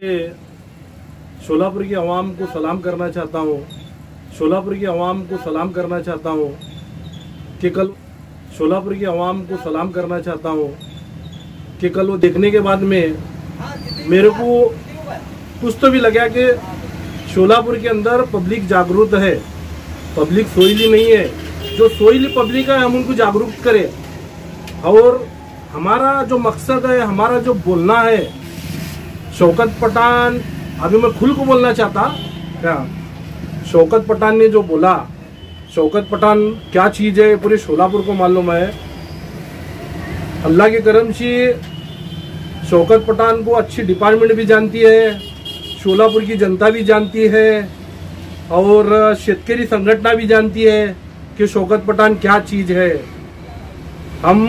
शोलापुर की आवाम को सलाम करना चाहता हूँ, शोलापुर की आवाम को सलाम करना चाहता हूँ कि कल शोलापुर की आवाम को सलाम करना चाहता हूँ कि कल वो देखने के बाद में मेरे को कुछ तो भी लगा कि शोलापुर के अंदर पब्लिक जागरूक है। पब्लिक सोईली नहीं है। जो सोईली पब्लिक है, हम उनको जागरूक करें। और हमारा जो मकसद है, हमारा जो बोलना है शौकत पठान, अभी मैं खुल को बोलना चाहता। क्या? शौकत पठान ने जो बोला, शौकत पठान क्या चीज़ है? पूरे शोलापुर को मालूम है अल्लाह के करम से शौकत पठान को अच्छी डिपार्टमेंट भी जानती है, शोलापुर की जनता भी जानती है, और शेतकरी संगठना भी जानती है कि शौकत पठान क्या चीज़ है। हम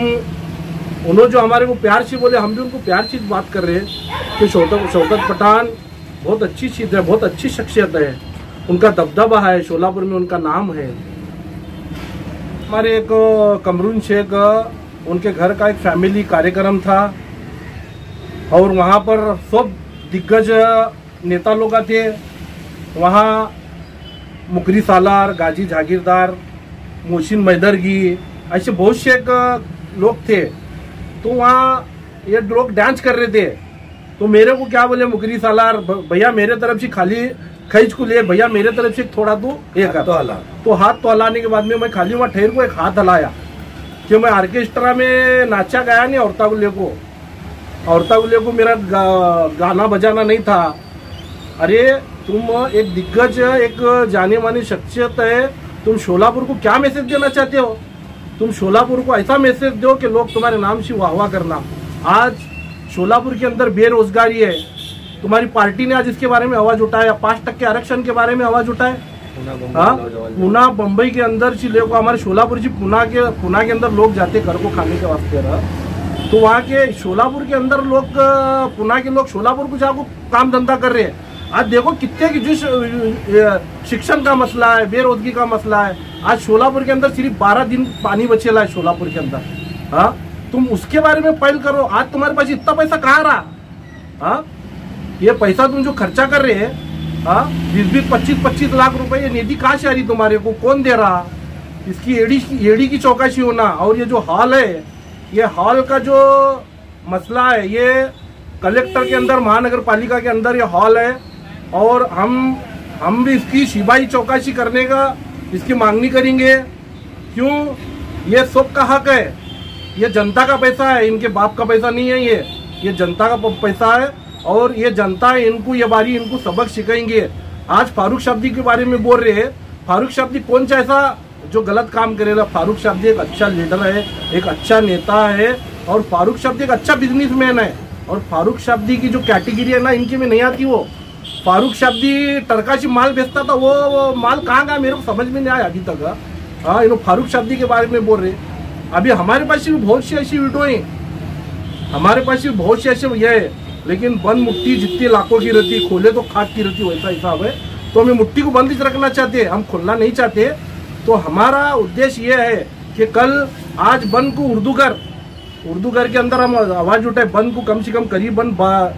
उन्होंने जो हमारे को प्यार से बोले, हम भी उनको प्यार से बात कर रहे हैं। कि शौकत शौकत पठान बहुत अच्छी चीज़ है, बहुत अच्छी शख्सियत है। उनका दबदबा है, शोलापुर में उनका नाम है। हमारे एक, कमरून शेख, उनके घर का एक फैमिली कार्यक्रम था। और वहाँ पर सब दिग्गज नेता लोग थे वहाँ मुकरी सालार, गाजी जागीरदार, मोहसिन मैदरगी, ऐसे बहुत से लोग थे। तो वहाँ ये लोग डांस कर रहे थे। तो मेरे को क्या बोले मुकरी सालार भैया मेरे तरफ़ से खाली खींच को ले भैया मेरे तरफ़ से थोड़ा तू ये कर। तो हला। तो हाथ तो हलाने के बाद में मैं खाली वहाँ ठहर को एक हाथ हलाया कि मैं ऑर्केस्ट्रा में नाचा गया नहीं औरता गुल्ले को औरता गुल्ले को मेरा गा, गाना बजाना नहीं था। अरे तुम एक दिग्गज एक जाने मानी शख्सियत है तुम शोलापुर को क्या मैसेज देना चाहते हो? तुम शोलापुर को ऐसा मैसेज दो कि लोग तुम्हारे नाम से वाह वाह करना। आज शोलापुर के अंदर बेरोजगारी है। तुम्हारी पार्टी ने आज इसके बारे में आवाज़ उठाया। पाँच टक्के आरक्षण के बारे में आवाज़ उठाए हाँ? पूना बम्बई के अंदर से लेको हमारे शोलापुर जी पूना के पूना के अंदर लोग जाते घर को खाने के वास्ते रहा तो वहाँ के शोलापुर के अंदर लोग पुना के लोग शोलापुर को जाकर काम धंधा कर रहे हैं। आज देखो कितने की जो श- शिक्षण का मसला है बेरोजगी का मसला है। आज शोलापुर के अंदर सिर्फ़ बारह दिन पानी बचेला है शोलापुर के अंदर। हाँ? तुम उसके बारे में पहल करो। आज तुम्हारे पास इतना पैसा कहाँ रहा? हाँ? ये पैसा तुम जो खर्चा कर रहे हैं हाँ? बीस बीस पच्चीस पच्चीस लाख रुपए ये निधि कहाँ से आ रही तुम्हारे को? कौन दे रहा? इसकी एडी एडी की चौकसी होना। और ये जो हॉल है, ये हॉल का जो मसला है, ये कलेक्टर के अंदर महानगर पालिका के अंदर ये हॉल है। और हम हम भी इसकी शिबाई चौकसी करने का इसकी मांगनी करेंगे? क्यों? ये सब का हक है। ये जनता का पैसा है, इनके बाप का पैसा नहीं है ये। ये जनता का पैसा है और ये जनता है, इनको ये बारी इनको सबक सिखाएँगे। आज फारूक शाब्दी के बारे में बोल रहे हैं। फारूक शाब्दी कौन सा ऐसा जो गलत काम करेगा फारूक शाब्दी एक अच्छा लीडर है, एक अच्छा नेता है और फारूक शाब्दी एक अच्छा बिजनेसमैन है। और फारूक शाब्दी की जो कैटेगरी है ना, इनकी में नहीं आती वो। फारूक शाब्दी टरकाशी माल बेचता था वो, वो माल कहाँ गया मेरे को समझ में नहीं आया अभी तक। हाँ इन फारूक शाब्दी के बारे में बोल रहे अभी हमारे पास भी बहुत सी ऐसी वीडियो हैं। हमारे पास भी बहुत सी ऐसे ये है लेकिन बंद मुट्ठी जितनी लाखों की रहती खोले तो खाद की रहती वैसा हिसाब है। तो हमें मुट्ठी को बंद ही रखना चाहते हैं हम खुलना नहीं चाहते। तो हमारा उद्देश्य ये है कि कल आज बंद को उर्दू घर उर्दू घर के अंदर हम आवाज़ उठाए। बंद को कम से कम करीबन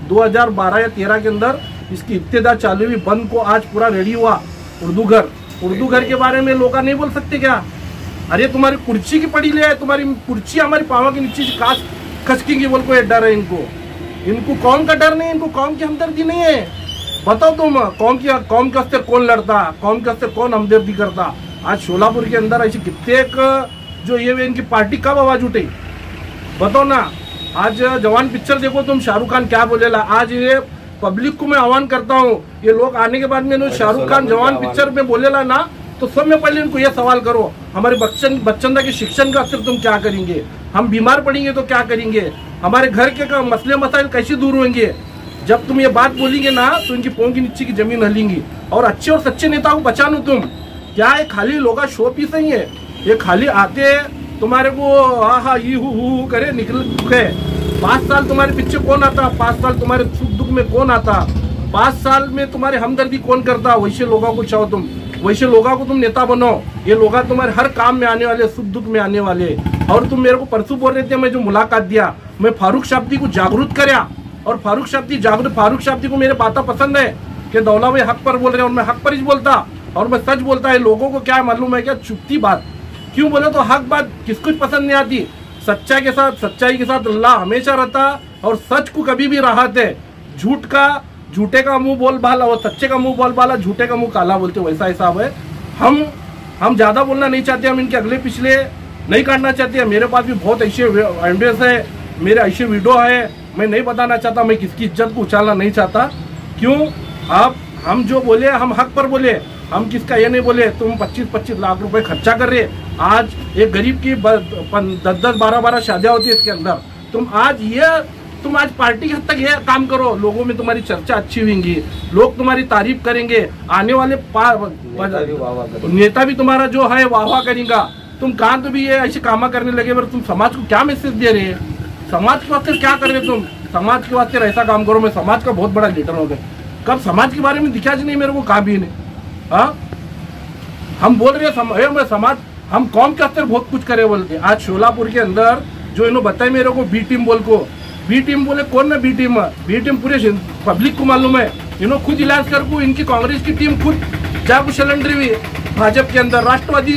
दो हज़ार बारह या तेरह के अंदर इसकी इब्तदा चालू हुई, बंद को आज पूरा रेडी हुआ। उर्दू घर। उर्दू घर के बारे में लोग नहीं बोल सकते क्या? अरे, तुम्हारी कुर्सी की पड़ी ले है तुम्हारी कुर्सी हमारी पावा के नीचे से काश खसकेंगी, बोल को ये डर है इनको। इनको कौम का डर नहीं इनको कौम की हमदर्दी नहीं है। बताओ तुम, कौम की कौम के हस्ते कौन लड़ता? कौम के हस्ते कौन हमदर्दी करता? आज शोलापुर के अंदर ऐसी कितने जो ये इनकी पार्टी कब आवाज़ उठी? बताओ ना। आज जवान पिक्चर देखो तुम, शाहरुख खान क्या बोलेला? आज ये पब्लिक को मैं आह्वान करता हूँ ये लोग आने के बाद में शाहरुख खान जवान पिक्चर में बोलेला ना तो सब में पहले इनको ये सवाल करो हमारे बच्चन बच्चंदा के शिक्षण का असर तुम क्या करेंगे? हम बीमार पड़ेंगे तो क्या करेंगे? हमारे घर के का मसले मसाइल कैसे दूर होंगे? जब तुम ये बात बोलेंगे ना तो इनकी पों के नीचे की ज़मीन हलेंगी। और अच्छे और सच्चे नेताओं को बचानो तुम। क्या ये खाली लोग शो पीस नहीं है? ये खाली आते तुम्हारे को हा हा हु हु हु करे निकल गए पाँच साल तुम्हारे पीछे कौन आता? पाँच साल तुम्हारे सुख दुख में कौन आता? पाँच साल में तुम्हारे हमदर्दी कौन करता? वैसे लोगों को चाहो तुम। वैसे लोगों को तुम नेता बनो। ये लोग तुम्हारे हर काम में आने वाले सुख दुख में आने वाले। और तुम मेरे को परसों बोल रहे थे, मैं जो मुलाकात दिया, मैं फारूक शाब्दी को जागरूक करया। और फारूक शाब्दी जागरूक, फारूक शाब्दी को मेरे बातें पसंद है कि दौला भाई हक पर बोल रहे हैं और मैं हक पर ही बोलता। और मैं सच बोलता है, लोगों को क्या मालूम है क्या? चुपती बात। क्यों बोले? तो हक बात किसको पसंद नहीं आती? सच्चाई के साथ, सच्चाई के साथ अल्लाह हमेशा रहता और सच को कभी भी राहत है झूठ का, झूठे का मुँह बोल बाला और सच्चे का मुँह बोल बाला, झूठे का मुँह काला बोलते वैसा हिसाब है। हम हम ज़्यादा बोलना नहीं चाहते, हम इनके अगले पिछले नहीं काटना चाहते। मेरे पास भी बहुत ऐसे एविडेंस है, मेरे ऐसे वीडियो है मैं नहीं बताना चाहता, मैं किसकी इज़्ज़त को उछालना नहीं चाहता। क्यों? आप, हम जो बोले, हम हक पर बोले। हम किसका ये नहीं बोले तुम 25-25 लाख रुपए खर्चा कर रहे आज एक गरीब की दस दस बारह बारह शादियाँ होती है इसके अंदर। तुम आज ये तुम आज पार्टी के हद तक ये काम करो लोगों में तुम्हारी चर्चा अच्छी होगी लोग तुम्हारी तारीफ़ करेंगे। आने वाले नेता भी तुम्हारा जो है वाह वाह करेगा। तुम कहा तो भी ये ऐसे काम करने लगे पर तुम समाज को क्या मैसेज दे रहे हैं? समाज के वास्ते क्या कर रहे तुम? समाज के वास्ते ऐसा काम करो। मैं समाज का बहुत बड़ा लीडर हो। गए कब समाज के बारे में दिखा जी नहीं मेरे को कहा भी नहीं। हाँ? हम बोल रहे हैं मैं समाज, हम कौम के अंदर बहुत कुछ करे बोलते आज शोलापुर के अंदर जो इन्होंने बताया मेरे को बी टीम बोल को। बी टीम बोले, कौन ना बी टीम बी टीम पूरे पब्लिक को मालूम है। इन्होंने खुद इलाज कर को, इनकी कांग्रेस की टीम खुद जागू सिलेंडर हुई, भाजपा के अंदर, राष्ट्रवादी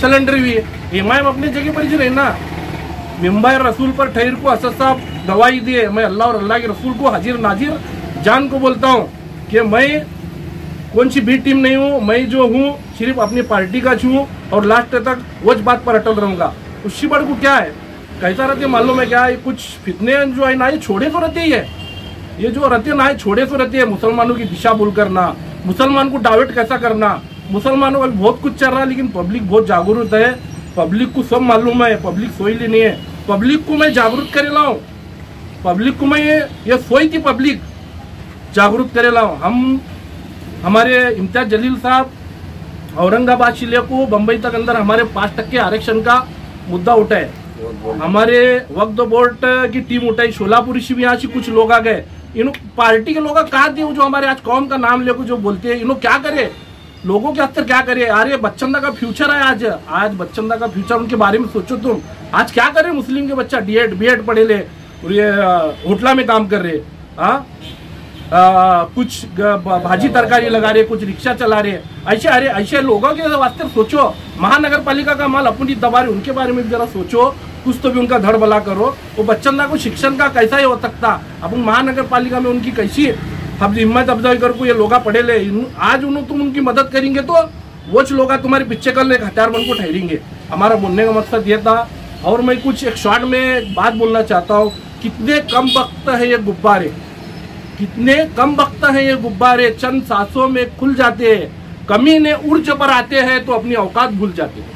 सिलेंडर हुई। एम आई अपनी जगह पर ही रहना मुंबई रसूल पर ठहर को असद साहब गवाही दिए। मैं अल्लाह और अल्लाह के रसूल को हाजिर नाजिर जान को बोलता हूँ कि मैं कौन सी भी टीम नहीं हूँ, मैं जो हूँ, सिर्फ़ अपनी पार्टी का छू और लास्ट तक वो बात पर अटल रहूँगा। उसकी बड़ को क्या है? कैसा रहते मालूम है क्या? ये कुछ फितने जो है ना, ये छोड़े तो रहते ही है। ये जो रहते ना, ये छोड़े तो रहते है मुसलमानों की दिशा भूल करना, मुसलमान को डावेट कैसा करना। मुसलमानों का बहुत कुछ चल रहा है, लेकिन पब्लिक बहुत जागरूक है। पब्लिक को सब मालूम है पब्लिक सोई लेनी है। पब्लिक को मैं जागरूक करे लाऊ। पब्लिक को मैं ये सोई थी पब्लिक जागरूक करे लाऊ। हम हमारे इम्तियाज़ जलील साहब औरंगाबाद ज़िले को बम्बई तक अंदर हमारे पाँच टक्के आरक्षण का मुद्दा उठा है हमारे वक्त बोर्ड की टीम उठाई, शोलापुरी से भी यहाँ से कुछ लोग आ गए। इन पार्टी के लोग कहा दिए जो हमारे आज कौम का नाम लेकर जो बोलते हैं, इन्हों क्या करे? लोगों के अंदर क्या करे? अरे बच्चंदा का फ्यूचर है आज। आज बच्चंदा का फ्यूचर उनके बारे में सोचो तुम। आज क्या करे मुस्लिम के बच्चा? डी एड बी एड पढ़े ले और ये होटला में काम कर रहे। हाँ? कुछ भाजी तरकारी लगा रहे, कुछ रिक्शा चला रहे। ऐसे, अरे, ऐसे लोगों के वास्ते सोचो। महानगर पालिका का माल अपनी दबा रहे उनके बारे में जरा सोचो। कुछ तो भी उनका धड़ बला करो। वो बच्चन को शिक्षण का कैसा ही हो सकता? अब महानगर पालिका में उनकी कैसी अब हिम्मत अफजाई कर को ये लोग पढ़े ले। आज उन्होंने तुम उनकी मदद करेंगे तो वो लोग तुम्हारे पीछे कर ले, हथियार बन को ठहरेंगे। हमारा बोलने का मकसद ये था। और मैं कुछ एक शॉर्ट में बात बोलना चाहता हूँ। कितने कम वक्त है ये गुब्बारे? कितने कम वक्त है ये गुब्बारे, चंद सांसों में खुल जाते हैं, कमी ने ऊर्ज पर आते हैं तो अपनी औकात भूल जाते हैं।